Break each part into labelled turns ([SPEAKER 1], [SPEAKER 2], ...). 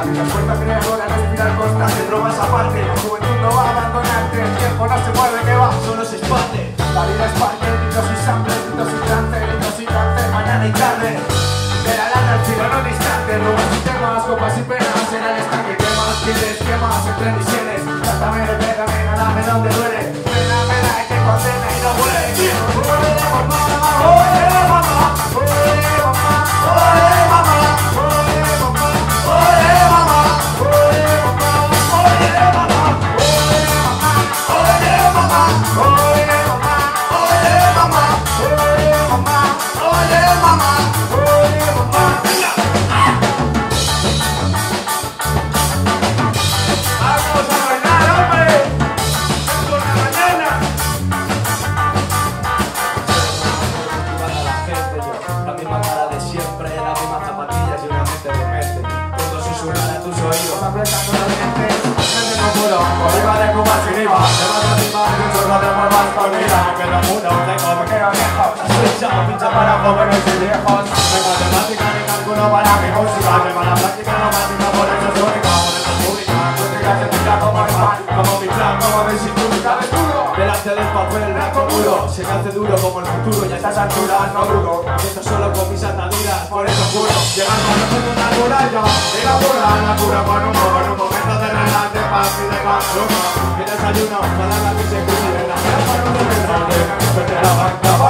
[SPEAKER 1] La fuerza creadora, la espiral constante, drogas aparte. La juventud no va a abandonarte, el tiempo no se mueve, que va, solo se expande. La vida es parte, mitos y sangre, mitos y trance, mitos y trance, mañana y tarde. De la lana al en un instante, robos y temas, copas y penas en el estanque. ¿Qué más quieres? ¿Qué más? Entre misiones, trátame, pégame, nadame donde duele. Pena, pena, que condena y no mamá, oye, Everybody go watch your neighbor. Everybody go watch your neighbor. Everybody watch your neighbor. Everybody watch your neighbor. Everybody watch your neighbor.
[SPEAKER 2] Everybody Del Se me duro como el futuro Y a estas alturas no duro. Siento solo con mis ataduras Por eso juro.
[SPEAKER 1] Llegar con una Y la cura, la cura con un En un momento de relax, paz y de
[SPEAKER 2] desayuno, palabras que se La
[SPEAKER 1] la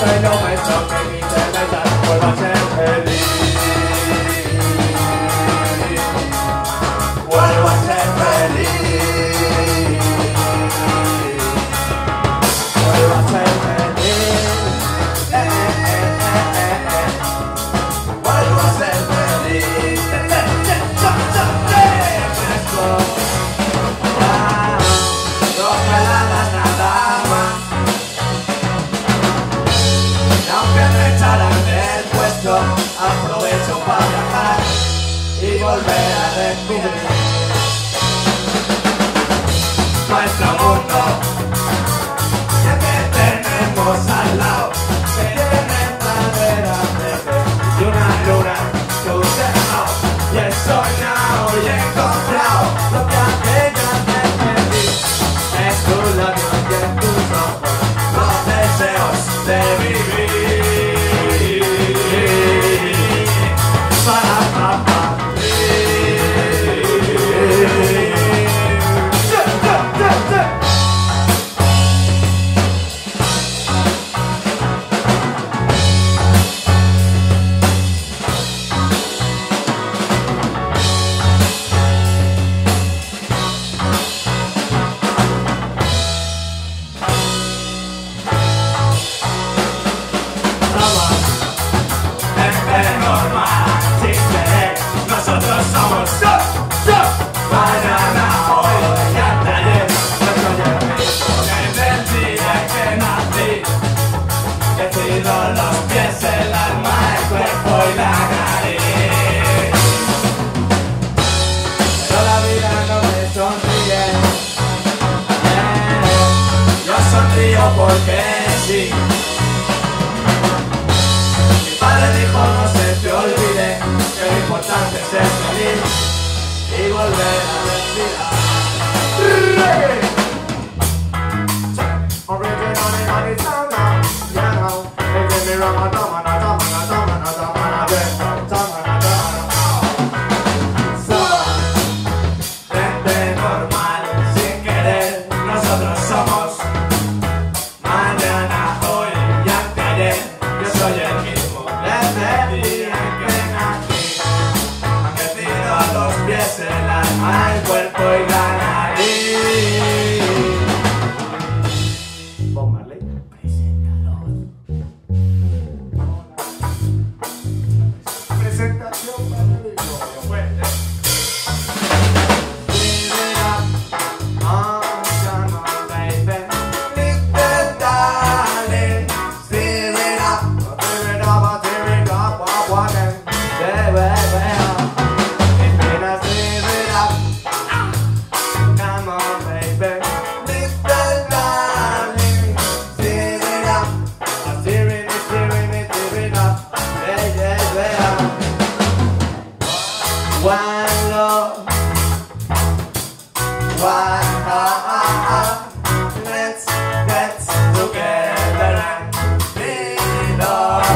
[SPEAKER 2] 在 know myself 钱 back, moving. solo piensa en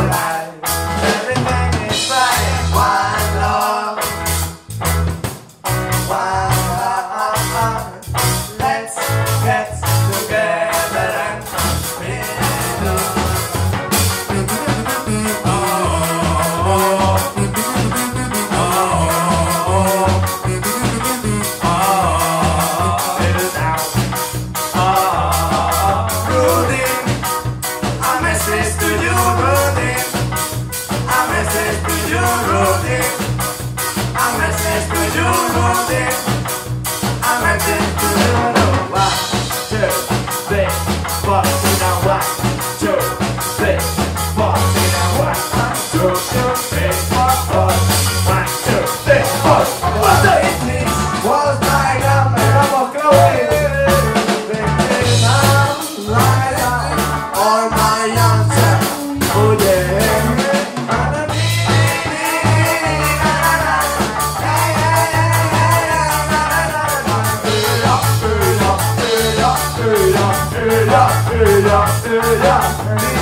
[SPEAKER 2] alright. you know that Yeah, yeah, yeah.